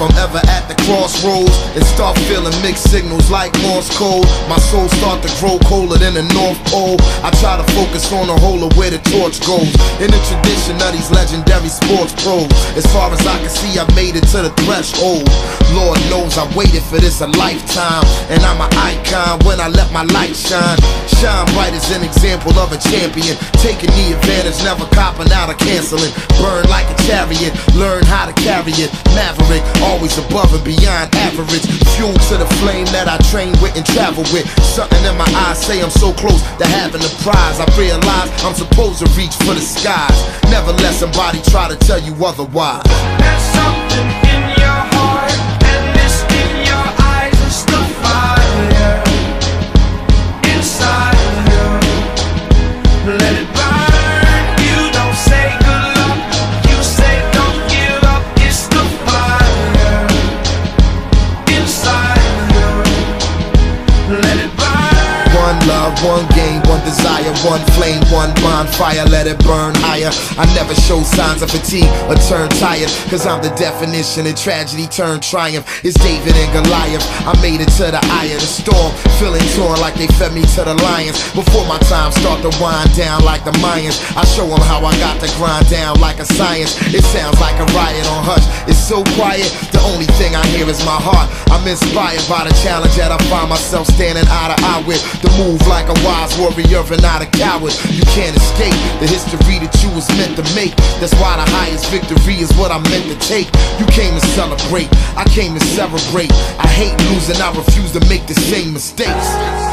And ever crossroads and start feeling mixed signals like Morse code, my soul start to grow colder than the North Pole. I try to focus on the whole of where the torch goes. In the tradition of these legendary sports pros, as far as I can see, I made it to the threshold. Lord knows I waited for this a lifetime, and I'm an icon when I let my light shine. Shine bright as an example of a champion, taking the advantage, never copping out or canceling. Burn like a chariot, learn how to carry it. Maverick, always above and beyond average. Fuel to the flame that I train with and travel with. Something in my eyes say I'm so close to having the prize. I realize I'm supposed to reach for the skies. Never let somebody try to tell you otherwise. There's something One love, one game, one desire, one flame, one bonfire, let it burn higher. I never show signs of fatigue or turn tired, cause I'm the definition of tragedy turned triumph. It's David and Goliath. I made it to the eye of the storm, feeling torn like they fed me to the lions. Before my time start to wind down like the Mayans, I show them how I got to grind down like a science. It sounds like a riot on hush. It's so quiet, the only thing I hear is my heart. I'm inspired by the challenge that I find myself standing eye to eye with. The move like a wise warrior and not a coward. You can't escape the history that you was meant to make. That's why the highest victory is what I'm meant to take. You came to celebrate, I came to celebrate. I hate losing, I refuse to make the same mistakes.